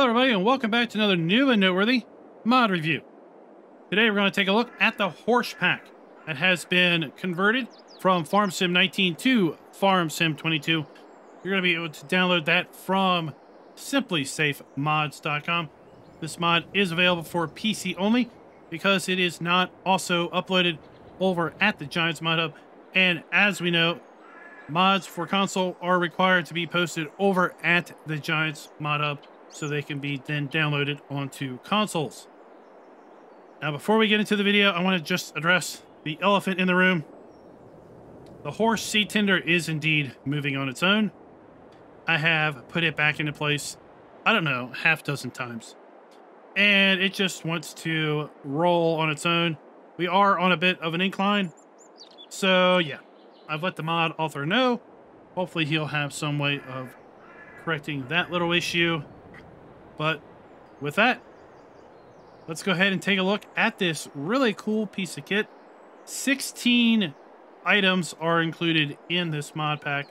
Hello everybody and welcome back to another new and noteworthy mod review. Today we're going to take a look at the Horsch Pack that has been converted from Farm Sim 19 to Farm Sim 22. You're going to be able to download that from simplysafemods.com. This mod is available for PC only because it is not also uploaded over at the Giants Mod Hub. And as we know, mods for console are required to be posted over at the Giants Mod Hub so they can be then downloaded onto consoles. Now, before we get into the video, I want to just address the elephant in the room. The Horsch seed tender is indeed moving on its own. I have put it back into place, I don't know, half dozen times. And it just wants to roll on its own. We are on a bit of an incline. So, yeah, I've let the mod author know. Hopefully he'll have some way of correcting that little issue. But with that, let's go ahead and take a look at this really cool piece of kit. 16 items are included in this mod pack.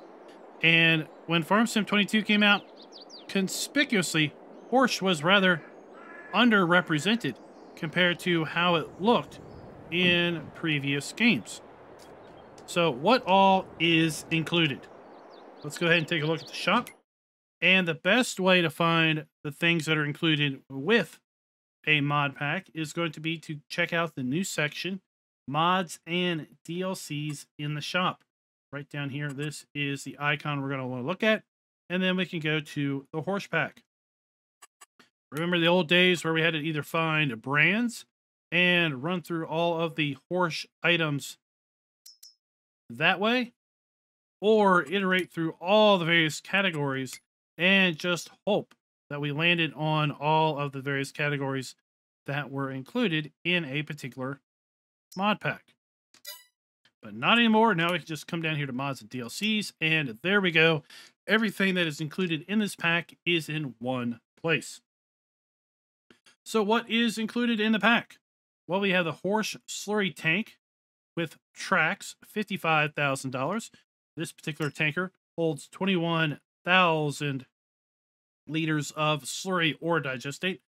And when Farm Sim 22 came out, conspicuously, Horsch was rather underrepresented compared to how it looked in previous games. So what all is included? Let's go ahead and take a look at the shop. And the best way to find the things that are included with a mod pack is going to be to check out the new section, mods and DLCs in the shop. Right down here, this is the icon we're going to want to look at. And then we can go to the Horsch pack. Remember the old days where we had to either find brands and run through all of the Horsch items that way, or iterate through all the various categories and just hope that we landed on all of the various categories that were included in a particular mod pack. But not anymore. Now we can just come down here to mods and DLCs, and there we go. Everything that is included in this pack is in one place. So what is included in the pack? Well, we have the Horsch Slurry Tank with tracks, $55,000. This particular tanker holds 21,000 liters of slurry or digestate,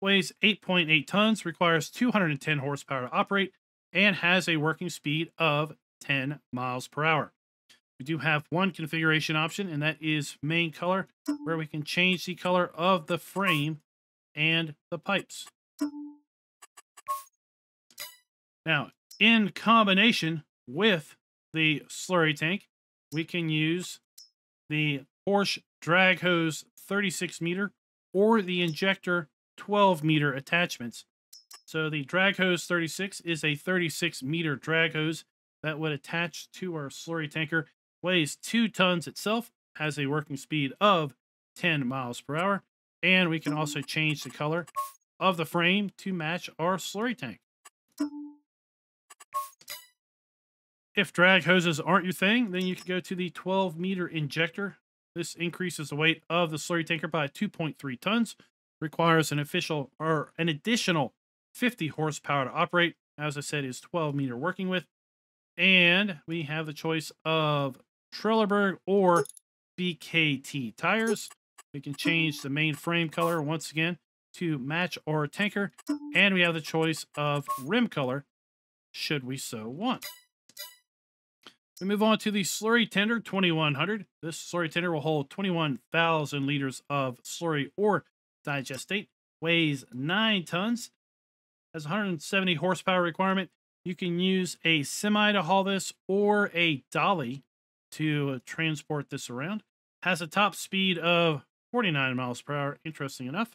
weighs 8.8 tons, requires 210 horsepower to operate, and has a working speed of 10 miles per hour. We do have one configuration option, and that is main color, where we can change the color of the frame and the pipes. Now, in combination with the slurry tank, we can use the Horsch drag hose 36 meter or the injector 12 meter attachments. So the drag hose 36 is a 36 meter drag hose that would attach to our slurry tanker, weighs two tons itself, has a working speed of 10 miles per hour, and we can also change the color of the frame to match our slurry tank. If drag hoses aren't your thing, then you can go to the 12 meter injector this increases the weight of the slurry tanker by 2.3 tons, requires an official or an additional 50 horsepower to operate. As I said, is 12 meter working with. And we have the choice of Trelleborg or BKT tires. We can change the main frame color once again to match our tanker. And we have the choice of rim color should we so want. We move on to the slurry tender 2100. This slurry tender will hold 21,000 liters of slurry or digestate, weighs 9 tons, has 170 horsepower requirement. You can use a semi to haul this or a dolly to uh, transport this around. Has a top speed of 49 miles per hour, interesting enough.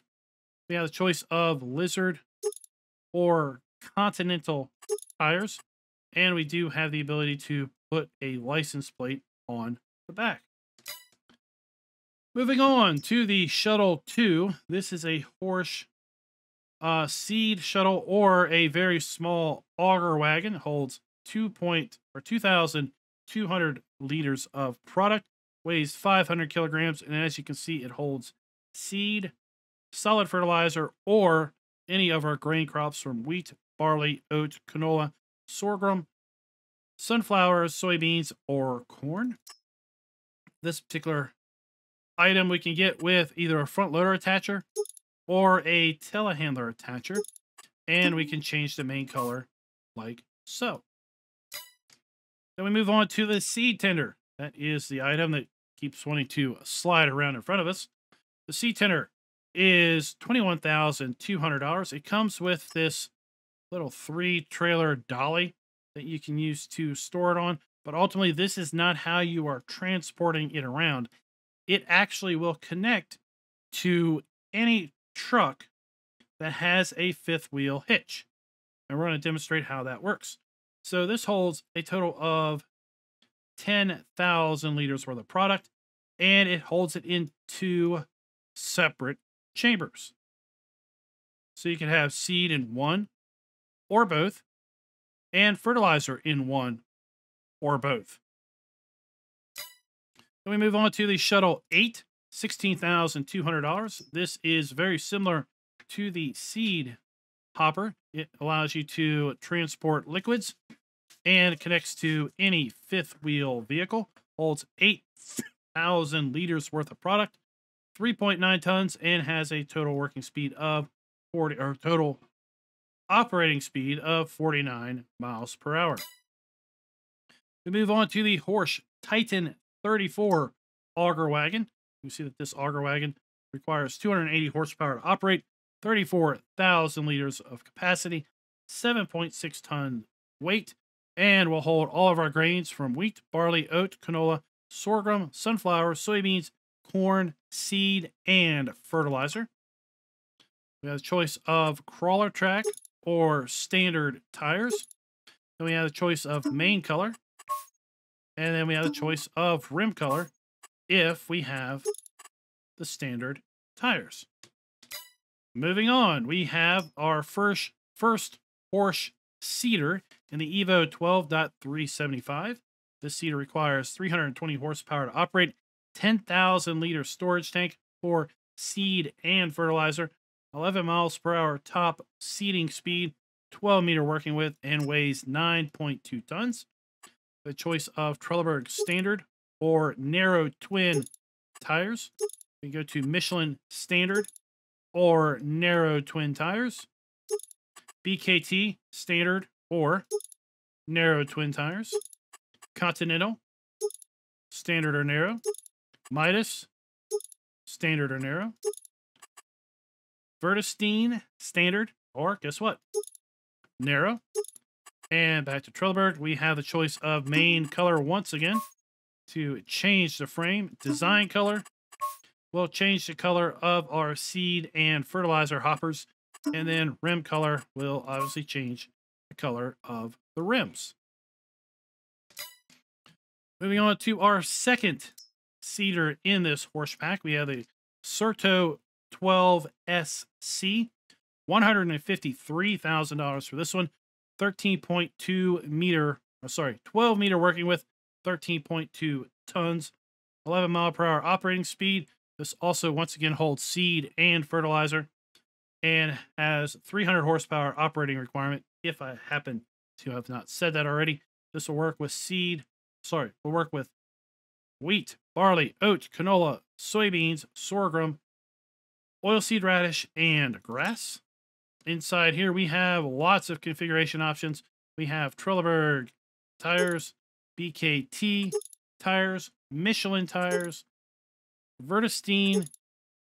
We have the choice of Lizard or Continental tires. And we do have the ability to put a license plate on the back. Moving on to the Shuttle 2. This is a Horsch uh, seed shuttle or a very small auger wagon. It holds 2 point or 2,200 liters of product, weighs 500 kilograms, and as you can see, it holds seed, solid fertilizer, or any of our grain crops from wheat, barley, oat, canola, sorghum, sunflowers, soybeans, or corn. This particular item we can get with either a front loader attacher or a telehandler attacher. And we can change the main color like so. Then we move on to the seed tender. That is the item that keeps wanting to slide around in front of us. The seed tender is $21,200. It comes with this little three trailer dolly that you can use to store it on. But ultimately, this is not how you are transporting it around. It actually will connect to any truck that has a fifth wheel hitch. And we're going to demonstrate how that works. So this holds a total of 10,000 liters worth of product, and it holds it in two separate chambers. So you can have seed in one or both, and fertilizer in one or both. Then we move on to the Shuttle 8, $16,200. This is very similar to the Seed Hopper. It allows you to transport liquids and connects to any fifth wheel vehicle. Holds 8,000 liters worth of product, 3.9 tons, and has a total working speed of 40 or total operating speed of 49 miles per hour. We move on to the Horsch Titan 34 auger wagon. You see that this auger wagon requires 280 horsepower to operate, 34,000 liters of capacity, 7.6 ton weight, and will hold all of our grains from wheat, barley, oat, canola, sorghum, sunflower, soybeans, corn, seed, and fertilizer. We have a choice of crawler track or standard tires. Then we have a choice of mm-hmm. main color. And then we have a mm-hmm. choice of rim color if we have the standard tires. Moving on, we have our first first Horsch seeder in the Evo 12.375. This seeder requires 320 horsepower to operate, 10,000 liter storage tank for seed and fertilizer, 11 miles per hour top seating speed, 12 meter working width, and weighs 9.2 tons. The choice of Trelleborg standard or narrow twin tires. We go to Michelin standard or narrow twin tires. BKT standard or narrow twin tires. Continental standard or narrow. Mitas standard or narrow. Vredestein standard, or guess what? Narrow. And back to Trelleborg, we have the choice of main color once again to change the frame. Design color. We'll change the color of our seed and fertilizer hoppers. And then rim color will obviously change the color of the rims. Moving on to our second seeder in this Horsch pack, we have the Certo 12SC. $153,000 for this one. 13.2 meter, oh, sorry, 12 meter working with 13.2 tons, 11 mile per hour operating speed. This also, once again, holds seed and fertilizer and has 300 horsepower operating requirement. If I happen to have not said that already, this will work with seed, sorry, will work with wheat, barley, oat, canola, soybeans, sorghum, oilseed radish, and grass. Inside here, we have lots of configuration options. We have Trelleborg tires, BKT tires, Michelin tires, Vredestein,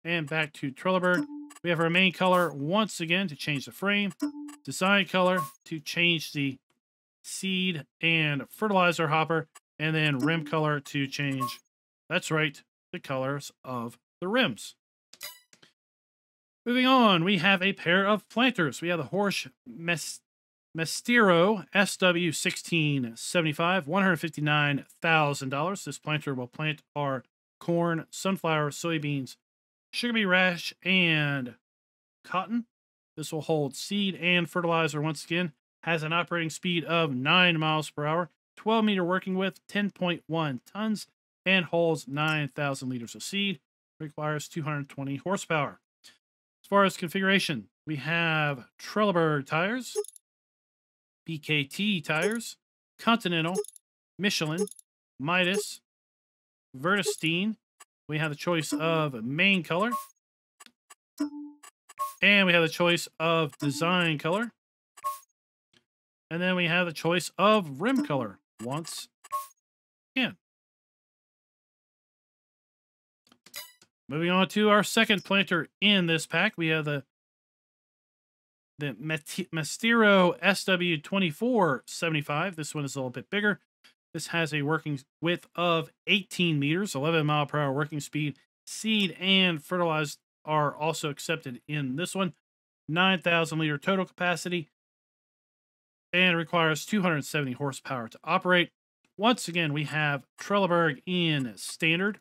and back to Trelleborg. We have our main color once again to change the frame, design color to change the seed and fertilizer hopper, and then rim color to change, that's right, the colors of the rims. Moving on, we have a pair of planters. We have the Horsch Maestro SW1675, $159,000. This planter will plant our corn, sunflower, soybeans, sugar beet rash, and cotton. This will hold seed and fertilizer once again. Has an operating speed of 9 miles per hour, 12 meter working width, 10.1 tons, and holds 9,000 liters of seed. Requires 220 horsepower. As far as configuration, we have Trelleborg tires, BKT tires, Continental, Michelin, Mitas, Vredestein. We have the choice of main color And we have the choice of design color. And then we have the choice of rim color once again. Moving on to our second planter in this pack, we have the the Maestro SW2475. This one is a little bit bigger. This has a working width of 18 meters, 11 mile per hour working speed. Seed and fertilized are also accepted in this one. 9,000 liter total capacity and requires 270 horsepower to operate. Once again, we have Trelleborg in standard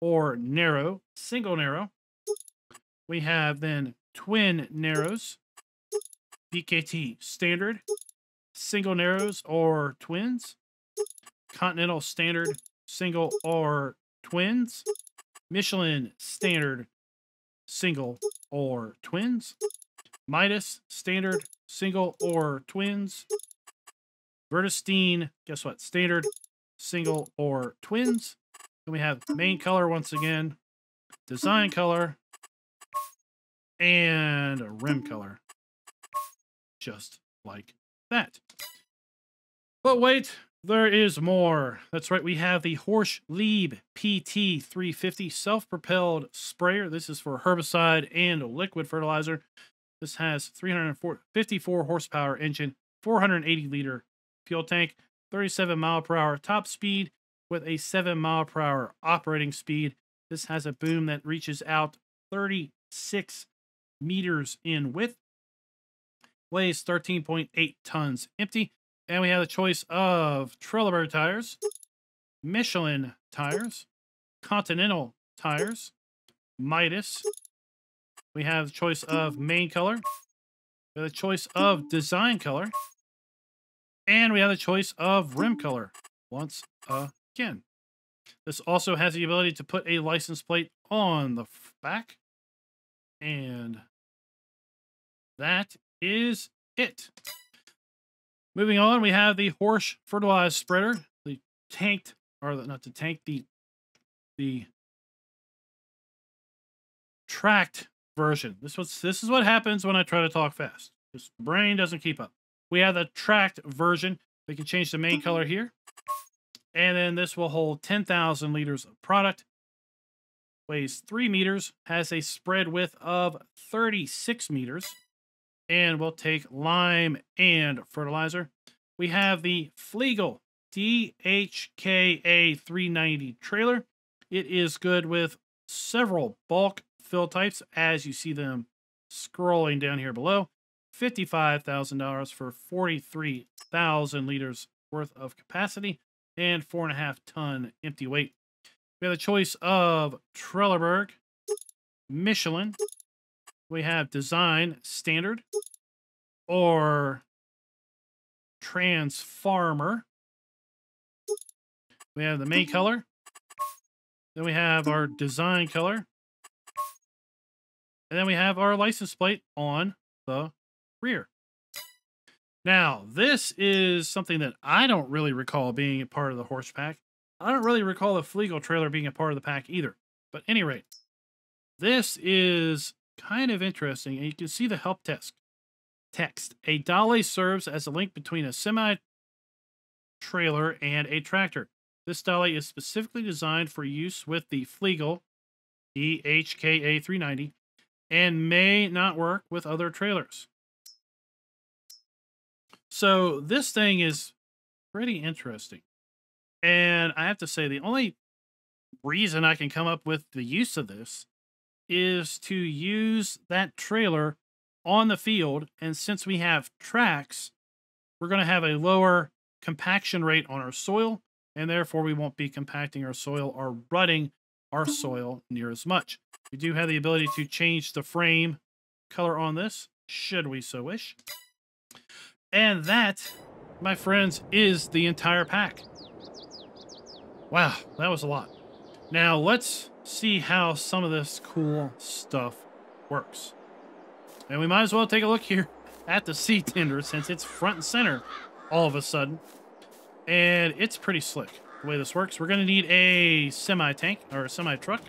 or narrow, single narrow. We have then twin narrows, BKT standard, single narrows or twins, Continental standard, single or twins, Michelin standard, single or twins, Mitas standard, single or twins, Vredestein, guess what? Standard, single or twins. Then we have main color once again, design color, and a rim color. Just like that. But wait, there is more. That's right, we have the Horsch Leeb PT350 self-propelled sprayer. This is for herbicide and liquid fertilizer. This has 354 horsepower engine, 480 liter fuel tank, 37 mile per hour top speed with a 7 mile per hour operating speed. This has a boom that reaches out 36 meters in width, weighs 13.8 tons empty, and we have a choice of Trelleborg tires, Michelin tires, Continental tires, Mitas. We have the choice of main color, we have the choice of design color, and we have the choice of rim color once again. This also has the ability to put a license plate on the back. And that is it. Moving on, we have the Horsch fertilized spreader, the tanked, or the, not the tank, the the tracked version. This was this is what happens when I try to talk fast. This brain doesn't keep up. We have the tracked version. We can change the main color here. And then this will hold 10,000 liters of product. Weighs 3 meters, has a spread width of 36 meters, and will take lime and fertilizer. We have the Fliegl DHKA 390 trailer. It is good with several bulk fill types as you see them scrolling down here below. $55,000 for 43,000 liters worth of capacity and four and a half ton empty weight. We have the choice of Trelleborg, Michelin. We have Design Standard or Transformer. We have the main color. Then we have our design color. And then we have our license plate on the rear. Now, this is something that I don't really recall being a part of the Horsch pack. I don't really recall the Fliegl trailer being a part of the pack either. But any rate, this is kind of interesting, and you can see the help text. Text. A dolly serves as a link between a semi trailer and a tractor. This dolly is specifically designed for use with the Fliegl EHKA 390 and may not work with other trailers. So this thing is pretty interesting. And I have to say, the only reason I can come up with the use of this is to use that trailer on the field. And since we have tracks, we're going to have a lower compaction rate on our soil. And therefore, we won't be compacting our soil or rutting our soil near as much. We do have the ability to change the frame color on this, should we so wish. And that, my friends, is the entire pack. Wow, that was a lot. Now, let's see how some of this cool stuff works. And we might as well take a look here at the seat tender since it's front and center all of a sudden. And it's pretty slick the way this works. We're going to need a semi-tank or a semi-truck.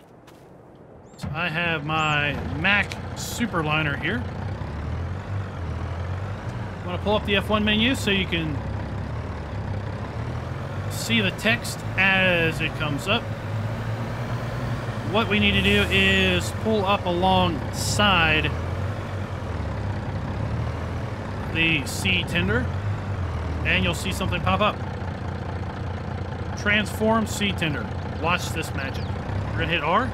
So I have my Mack Superliner here. I'm to pull up the F1 menu so you can see the text as it comes up. What we need to do is pull up alongside the seed tender and you'll see something pop up. Transform seed tender. Watch this magic. We're gonna hit R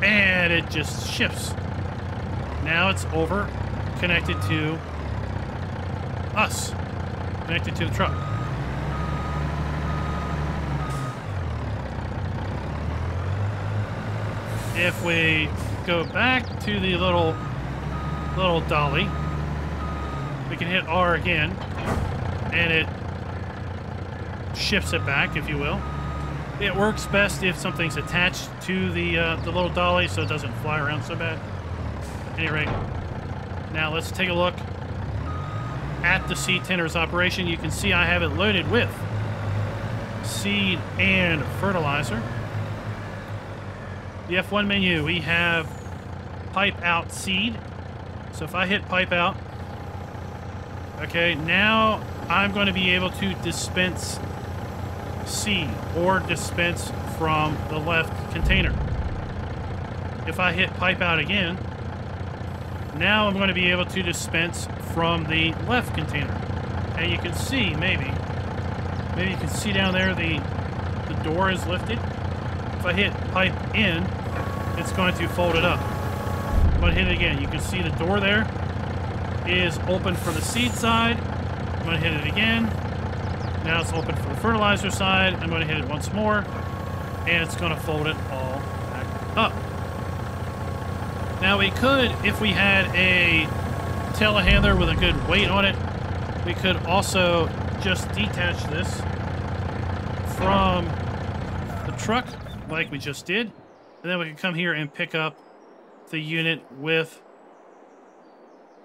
and it just shifts. Now it's over connected to us, connected to the truck. If we go back to the little little dolly, we can hit R again, and it shifts it back, if you will. It works best if something's attached to the uh, the little dolly, so it doesn't fly around so bad. At any rate, now let's take a look at the seed tender's operation. You can see I have it loaded with seed and fertilizer. The F1 menu, we have pipe out seed. So if I hit pipe out, okay, now I'm going to be able to dispense seed or dispense from the left container. If I hit pipe out again, now I'm going to be able to dispense from the left container. And you can see, maybe, maybe you can see down there the, the door is lifted. If I hit pipe in, it's going to fold it up. I'm going to hit it again. You can see the door there is open for the seed side. I'm going to hit it again. Now it's open for the fertilizer side. I'm going to hit it once more. And it's going to fold it all back up. Now we could, if we had a telehandler with a good weight on it, we could also just detach this from the truck like we just did. And then we can come here and pick up the unit with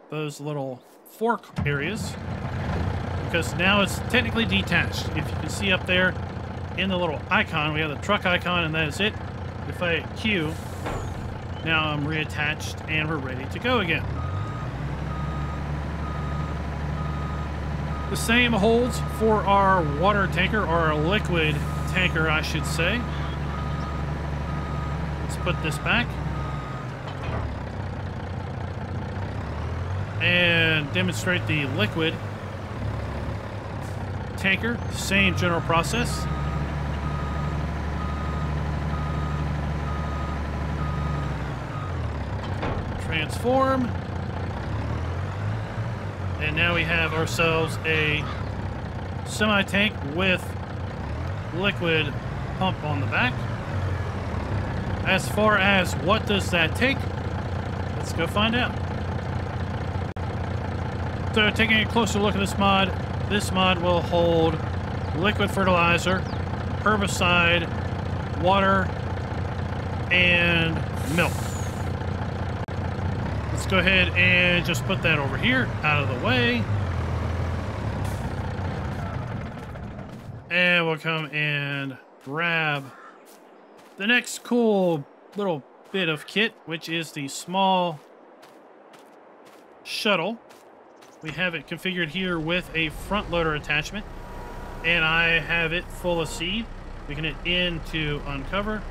those little fork areas because now it's technically detached. If you can see up there in the little icon, we have the truck icon and that is it. If I Q, now I'm reattached and we're ready to go again. The same holds for our water tanker, or our liquid tanker, I should say. Let's put this back. And demonstrate the liquid tanker. Same general process. Transform. And now we have ourselves a semi-tank with liquid pump on the back. As far as what does that take, let's go find out. So taking a closer look at this mod, this mod will hold liquid fertilizer, herbicide, water, and milk. Let's go ahead and just put that over here, out of the way. And we'll come and grab the next cool little bit of kit, which is the small shuttle. We have it configured here with a front loader attachment. And I have it full of seed. We can hit in to uncover.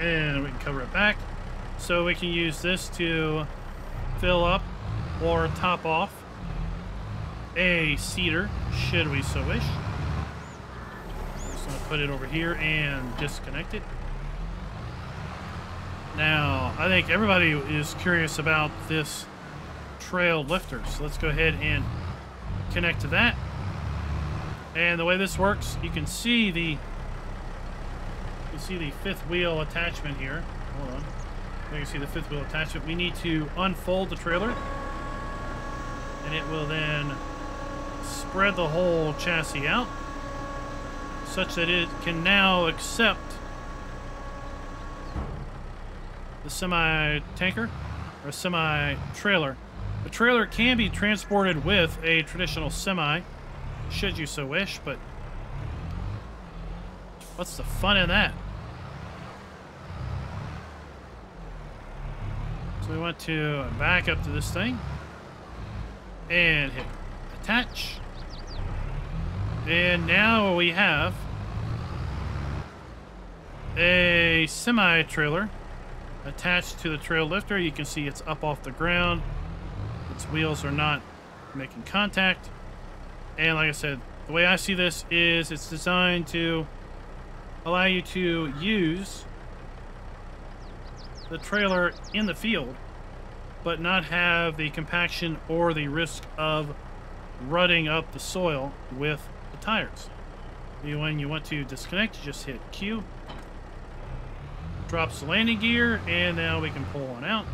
And we can cover it back. So we can use this to fill up or top off a seeder, should we so wish. Just gonna put it over here and disconnect it. Now, I think everybody is curious about this trail lifter. So let's go ahead and connect to that. And the way this works, you can see the you see the fifth wheel attachment here. Hold on. You can see the fifth wheel attachment. We need to unfold the trailer. And it will then spread the whole chassis out such that it can now accept the semi-tanker or semi-trailer. The trailer can be transported with a traditional semi, should you so wish, but what's the fun in that? We want to back up to this thing and hit attach. And now we have a semi trailer attached to the trail lifter. You can see it's up off the ground. Its wheels are not making contact. And like I said, the way I see this is it's designed to allow you to use the trailer in the field, but not have the compaction or the risk of rutting up the soil with the tires. When you want to disconnect, you just hit Q. Drops the landing gear, and now we can pull one out.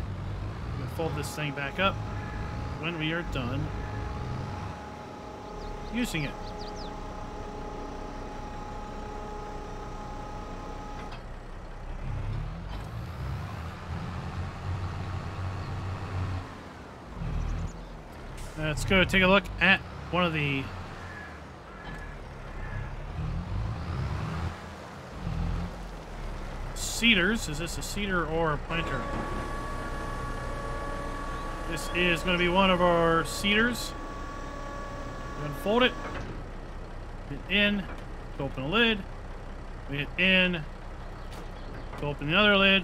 We fold this thing back up when we are done using it. Uh, let's go take a look at one of the seeders. Is this a seeder or a planter? This is going to be one of our seeders. Unfold it. Hit in. To open a lid. We hit in. To open the other lid.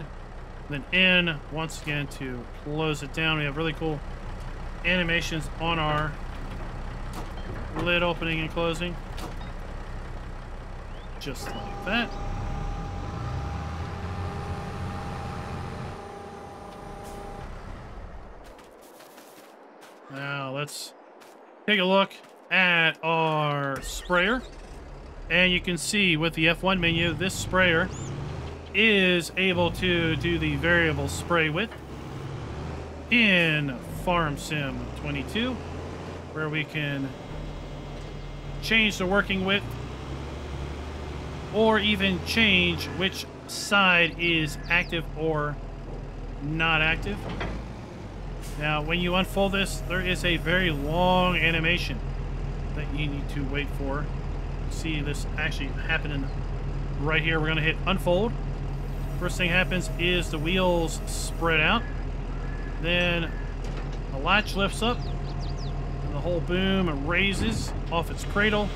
Then in once again to close it down. We have really cool animations on our lid opening and closing. Just like that. Now let's take a look at our sprayer. And you can see with the F1 menu, this sprayer is able to do the variable spray width in Farm Sim 22, where we can change the working width or even change which side is active or not active. Now, when you unfold this, there is a very long animation that you need to wait for. See this actually happening right here. We're going to hit unfold. First thing happens is the wheels spread out. Then the latch lifts up and the whole boom raises off its cradle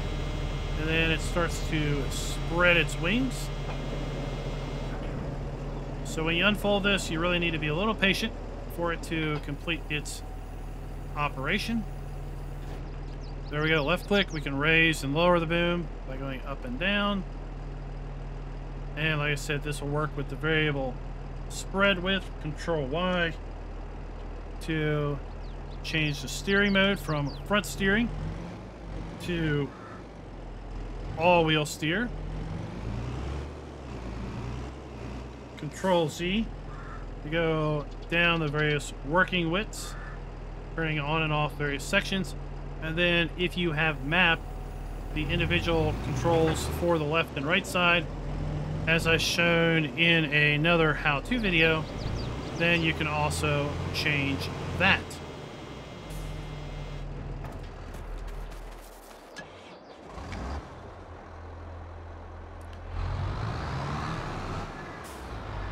and then it starts to spread its wings. So when you unfold this, you really need to be a little patient for it to complete its operation. There we go, left click, we can raise and lower the boom by going up and down. And like I said, this will work with the variable spread width, control Y to change the steering mode from front steering to all-wheel steer. Control Z to go down the various working widths, turning on and off various sections. And then if you have mapped the individual controls for the left and right side, as I shown in another how-to video, then you can also change that.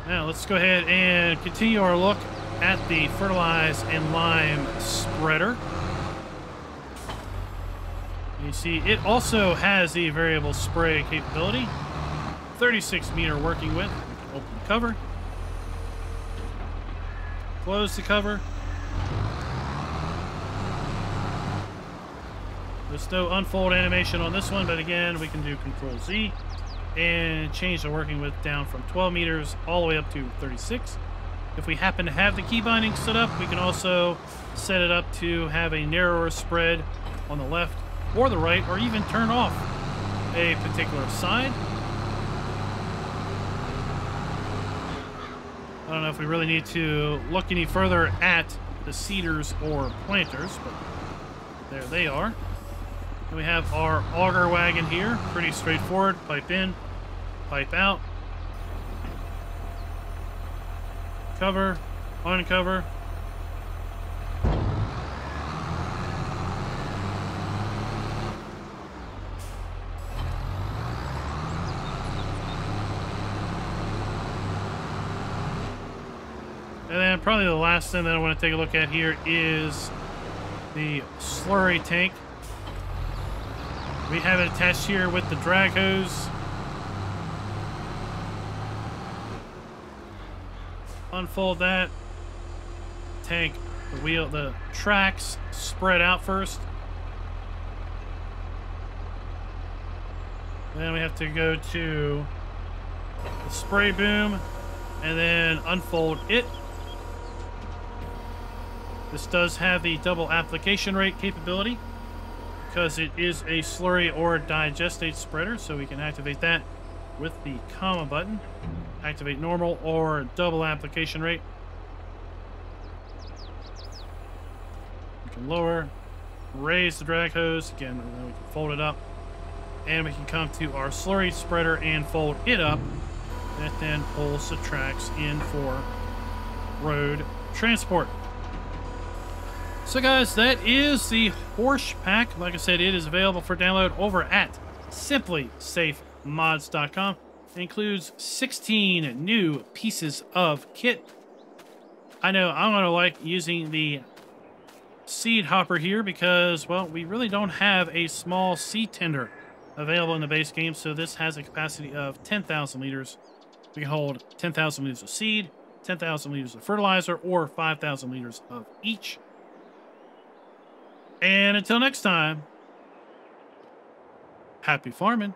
Now let's go ahead and continue our look at the fertilize and lime spreader. You see, it also has the variable spray capability. 36 meter working width. Open the cover. Close the cover. There's no unfold animation on this one, but again, we can do Control Z and change the working width down from 12 meters all the way up to 36. If we happen to have the key binding set up, we can also set it up to have a narrower spread on the left or the right, or even turn off a particular side. I don't know if we really need to look any further at the seeders or planters, but there they are. And we have our auger wagon here, pretty straightforward, pipe in, pipe out, cover, uncover. And then probably the last thing that I want to take a look at here is the slurry tank. We have it attached here with the drag hose. Unfold that. Tank the wheel, the tracks spread out first. Then we have to go to the spray boom and then unfold it. This does have the double application rate capability because it is a slurry or digestate spreader, so we can activate that with the comma button. Activate normal or double application rate. We can lower, raise the drag hose, again, we can fold it up, and we can come to our slurry spreader and fold it up. That then pulls the tracks in for road transport. So guys, that is the Horsch Pack. Like I said, it is available for download over at simplysafemods.com. It includes 16 new pieces of kit. I know I'm going to like using the seed hopper here because, well, we really don't have a small seed tender available in the base game, so this has a capacity of 10,000 liters. We can hold 10,000 liters of seed, 10,000 liters of fertilizer, or 5,000 liters of each. And until next time, happy farming.